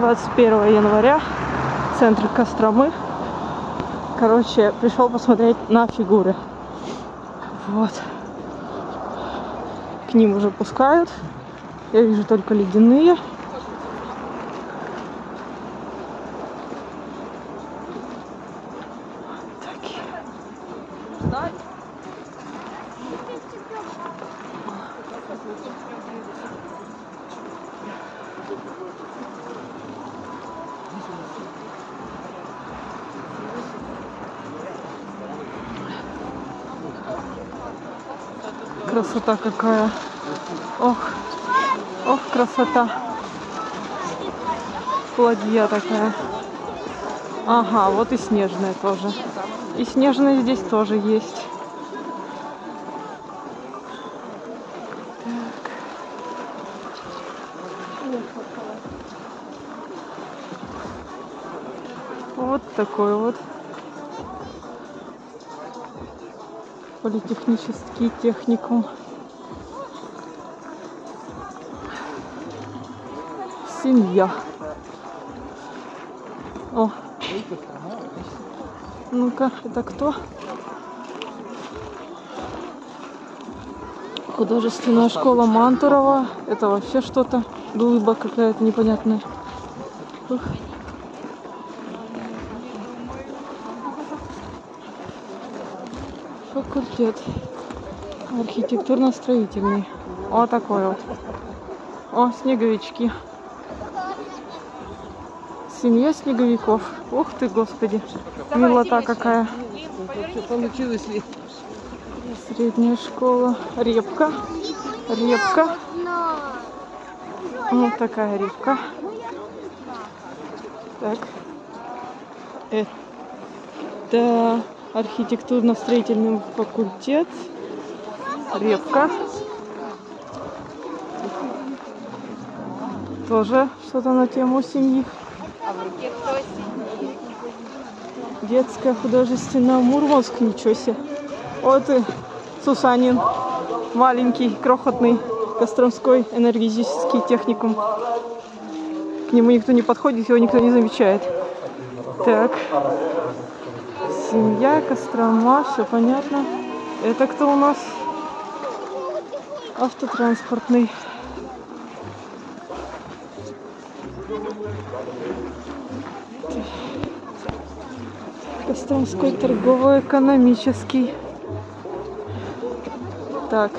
21 января, центр Костромы. Короче, пришел посмотреть на фигуры. Вот. К ним уже пускают. Я вижу только ледяные. Такие. Красота какая. Ох, ох, красота. Ладья такая. Ага, вот и снежная тоже. И снежная здесь тоже есть. Так. Вот такой вот. Политехнический техникум. Семья. О. Ну-ка, это кто? Художественная школа Мантурова. Это вообще что-то. Глыба какая-то непонятная. Ух. Факультет. Архитектурно-строительный. Вот такой вот. О, снеговички. Семья снеговиков. Ух ты, господи. Милота какая. Получилось ли? Средняя школа. Репка. Репка. Вот такая репка. Так. Это архитектурно-строительный факультет. Репка. Тоже что-то на тему семьи. А? Детская художественная Мурманск, ничего себе. Вот и Сусанин, маленький, крохотный, Костромской энергетический техникум. К нему никто не подходит, его никто не замечает. Так. Семья, Кострома, все понятно. Это кто у нас? Автотранспортный. Костромской торгово-экономический. Так.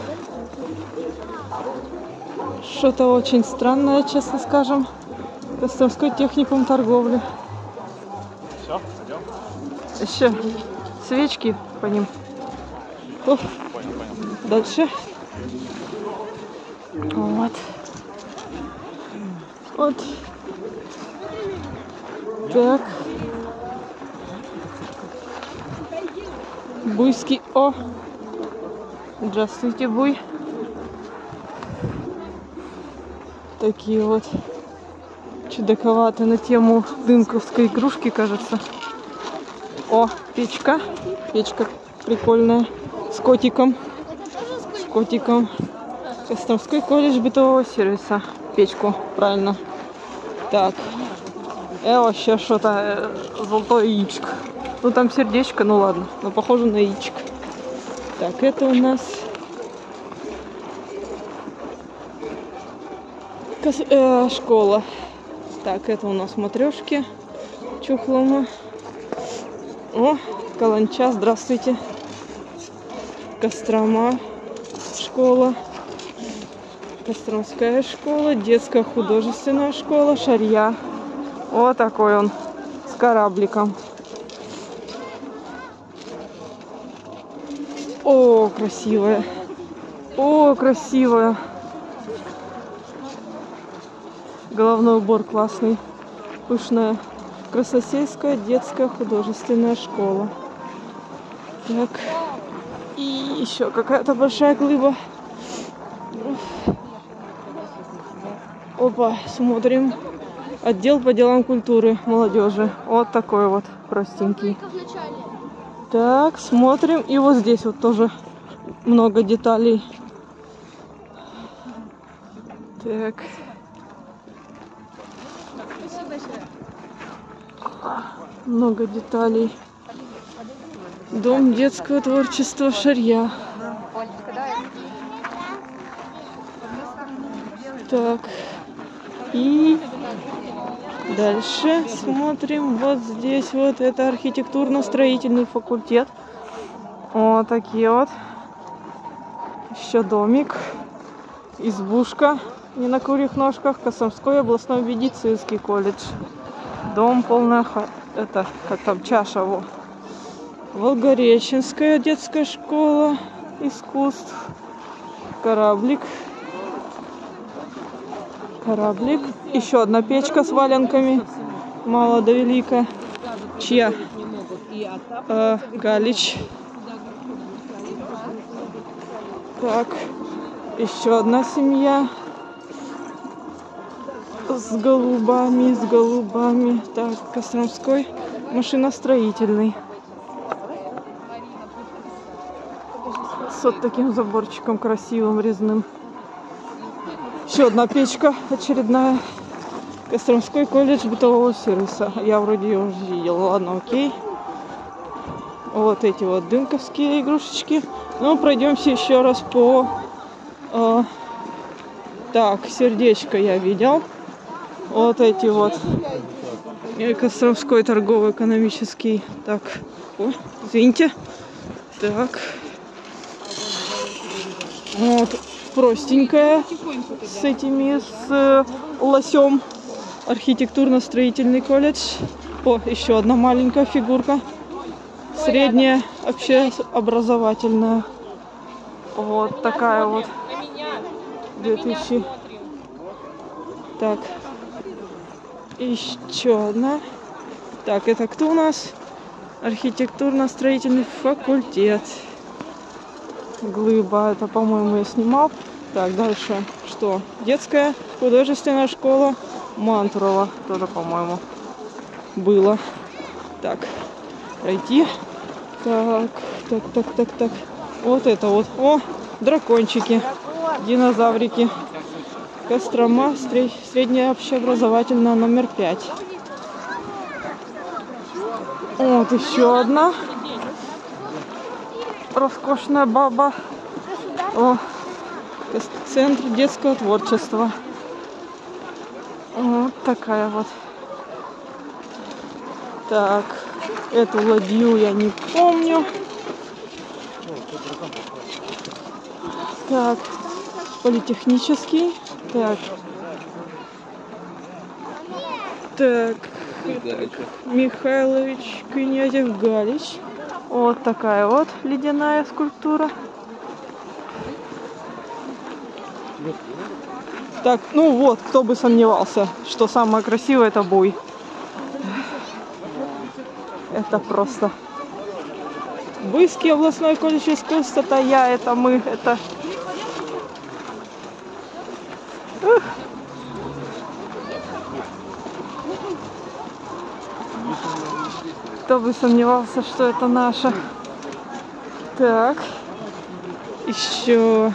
Что-то очень странное, честно скажем. Костромской техникум торговли. Все, Еще свечки по ним. Понял. Дальше. Вот. Вот. Так. Буйский. О! Здравствуйте, Буй. Такие вот чудаковатые на тему дымковской игрушки, кажется. О, печка. Печка прикольная. С котиком. С котиком. Костромской колледж бытового сервиса. Печку, правильно. Так. Э, вообще что-то э, золотое яичко. Ну там сердечко, ну ладно. Но похоже на яичко. Так, это у нас кос- э, школа. Так, это у нас матрешки. Чухлома. О, Каланча, здравствуйте. Кострома школа. Костромская школа, детская художественная школа, Шарья. Вот такой он, с корабликом. О, красивая. О, красивая. Головной убор классный. Пышная. Красносельская детская художественная школа. Так. И еще какая-то большая глыба. Опа, смотрим. Отдел по делам культуры молодежи. Вот такой вот простенький. Так, смотрим. И вот здесь вот тоже много деталей. Так. Много деталей. Дом детского творчества Шарья. Так. И дальше смотрим. Вот здесь вот это архитектурно-строительный факультет. Вот такие вот. Еще домик. Избушка. Не на курьих ножках. Косомской областной медицинский колледж. Дом полная ха... Это, как там, чаша, во. Волгореченская детская школа искусств. Кораблик. Кораблик. Еще одна печка с валенками. Мало да велика. Чья? Э, Галич. Так. Еще одна семья. С голубами, с голубами. Так, Костромской машиностроительный. С вот таким заборчиком красивым, резным. Еще одна печка очередная. Костромской колледж бытового сервиса. Я вроде ее уже видела. Ладно, окей. Вот эти вот дымковские игрушечки. Ну, пройдемся еще раз по... э, так, сердечко я видел. Вот эти вот. Костромской торгово-экономический. Так, о, извините. Так. Вот, простенькая с этими, с э, лосем. Архитектурно-строительный колледж. О, еще одна маленькая фигурка. Средняя общеобразовательная. Вот такая вот. 2000. Так. Еще одна. Так, это кто у нас? Архитектурно-строительный факультет. Глыба, это, по-моему, я снимал. Так, дальше что? Детская художественная школа Мантурова. Тоже, по-моему, было. Так, пройти. Так, так, так, так, так. Вот это вот. О, дракончики. Динозаврики. Кострома, сре- средняя общеобразовательная, номер пять. Вот еще одна. Роскошная баба. О, центр детского творчества. Вот такая вот. Так, эту ладью я не помню. Так, политехнический. Так. Так. Михайлович Князев Галич. Вот такая вот ледяная скульптура. Так, ну вот, кто бы сомневался, что самое красивое это буй. Это просто. Буйский областной колледж искусств, это я, это мы, это... Ух. Кто бы сомневался, что это наша. Так. Еще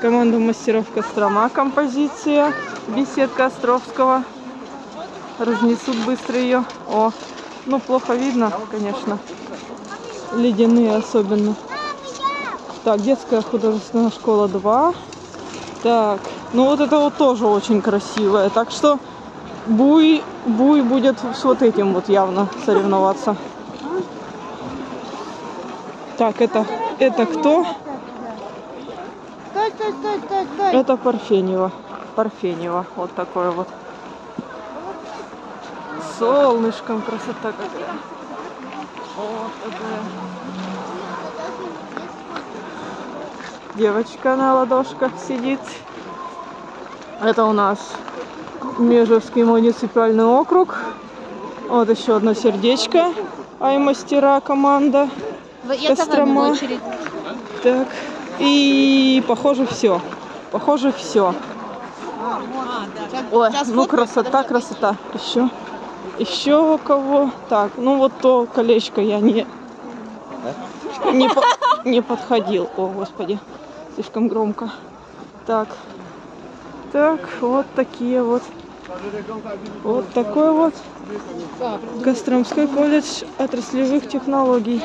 команда мастеров Кострома композиция. Беседка Островского. Разнесут быстро ее. О, ну плохо видно, конечно. Ледяные особенно. Так, детская художественная школа 2. Так, ну вот это вот тоже очень красивое. Так что Буй, Буй будет с вот этим вот явно соревноваться. Так, это, это кто? Стой, стой, стой, стой, стой. Это Парфенева. Парфенева. Вот такое вот. Солнышком красота какая. Вот такая. Девочка на ладошках сидит. Это у нас Межевский муниципальный округ. Вот еще одно сердечко. Ай мастера команда. Я Кострома. очередь. Так. И похоже все. Похоже все. Ой, Сейчас ну красота, красота. Еще. Еще у кого? Так, ну вот то колечко я не не, по- не подходил. О, господи, слишком громко. Так. Так, вот такие вот Вот такой вот Костромской колледж отраслевых технологий.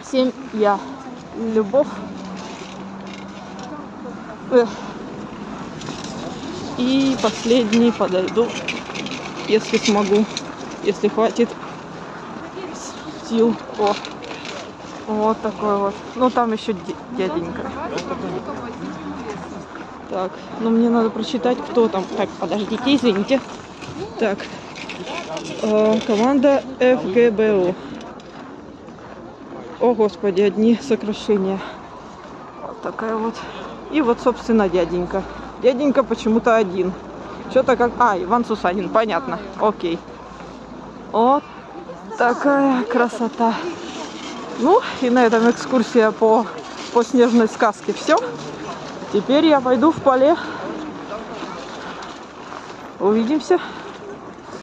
Семья. Любовь. И последний подойду, если смогу, если хватит сил. О, вот такой вот. Ну там еще дя- дяденька. Так, ну мне надо прочитать, кто там. Так, подождите, извините. Так, э, команда ФГБУ. О, господи, одни сокращения. Вот такая вот. И вот, собственно, дяденька. Дяденька почему-то один. Что-то как... А, Иван Сусанин, понятно. Окей. Вот такая красота. Ну, и на этом экскурсия по, по снежной сказке все. Теперь я пойду в поле. Увидимся.